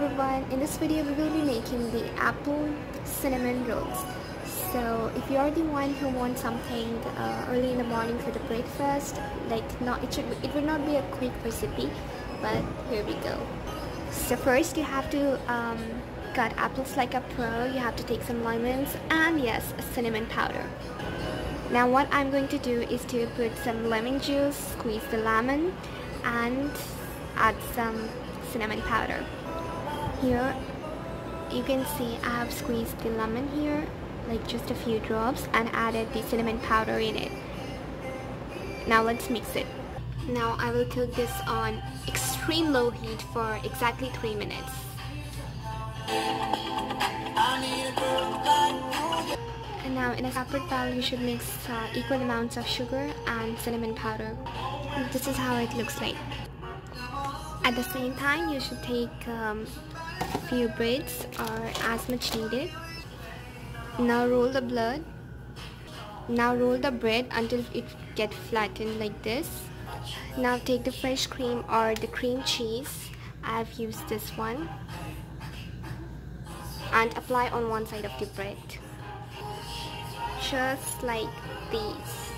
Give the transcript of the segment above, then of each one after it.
everyone, in this video we will be making the apple cinnamon rolls. So if you are the one who wants something uh, early in the morning for the breakfast, like not it should it would not be a quick recipe, but here we go. So first you have to um, cut apples like a pro, you have to take some lemons and yes, cinnamon powder. Now what I'm going to do is to put some lemon juice, squeeze the lemon and add some cinnamon powder. Here you can see I have squeezed the lemon here like just a few drops and added the cinnamon powder in it. Now let's mix it. Now I will cook this on extreme low heat for exactly 3 minutes. And now in a separate bowl you should mix uh, equal amounts of sugar and cinnamon powder. This is how it looks like. At the same time you should take um, few breads are as much needed. Now roll the blood. Now roll the bread until it get flattened like this. Now take the fresh cream or the cream cheese. I've used this one. And apply on one side of the bread. Just like these.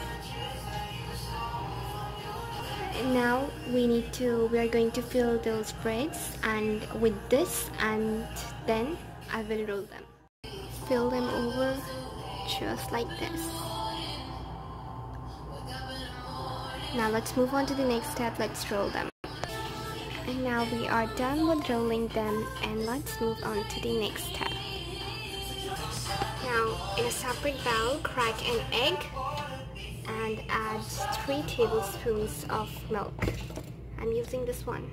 Now we need to we are going to fill those breads and with this and then I will roll them. Fill them over just like this. Now let's move on to the next step. Let's roll them. And now we are done with rolling them and let's move on to the next step. Now in a separate bowl crack an egg and add 3 tablespoons of milk. I'm using this one.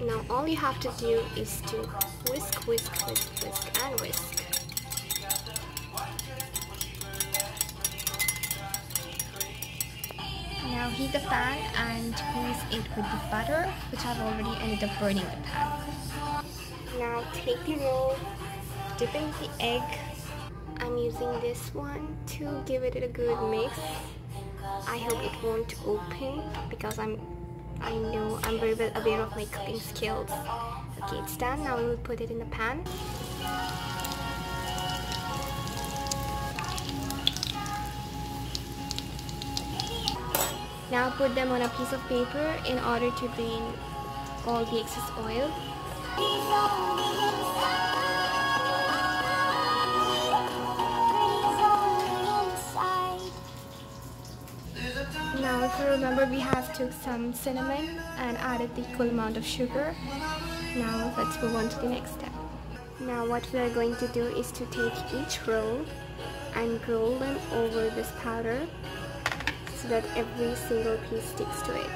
Now all you have to do is to whisk, whisk, whisk, whisk and whisk. Now heat the pan and grease it with the butter which I've already ended up burning the pan. Now take the roll, dip in the egg I'm using this one to give it a good mix. I hope it won't open because I'm I know I'm very well aware of my cooking skills. Okay it's done. Now we will put it in the pan. Now put them on a piece of paper in order to drain all the excess oil Now if you remember we have took some cinnamon and added the equal amount of sugar. Now let's move on to the next step. Now what we are going to do is to take each roll and roll them over this powder so that every single piece sticks to it.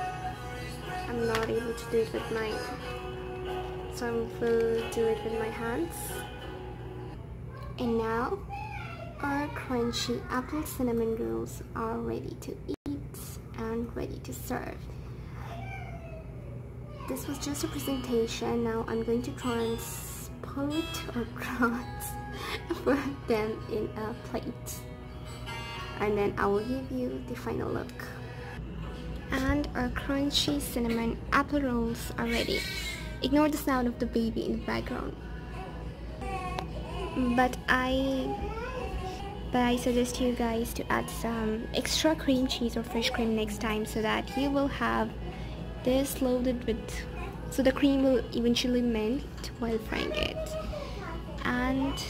I'm not able to do it with my so I will do it with my hands. And now our crunchy apple cinnamon rolls are ready to eat ready to serve. This was just a presentation. Now I'm going to transport or put them in a plate. And then I will give you the final look. And our crunchy cinnamon apple rolls are ready. Ignore the sound of the baby in the background. But I but I suggest you guys to add some extra cream cheese or fresh cream next time so that you will have this loaded with so the cream will eventually melt while frying it. And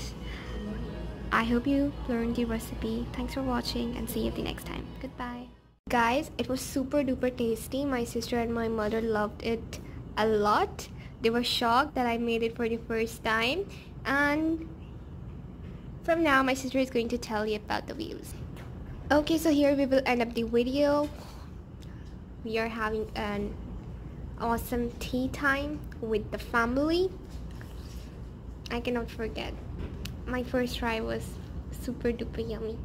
I hope you learned the recipe. Thanks for watching and see you the next time. Goodbye. Guys it was super duper tasty. My sister and my mother loved it a lot. They were shocked that I made it for the first time. And from now, my sister is going to tell you about the views. Okay, so here we will end up the video. We are having an awesome tea time with the family. I cannot forget. My first try was super duper yummy.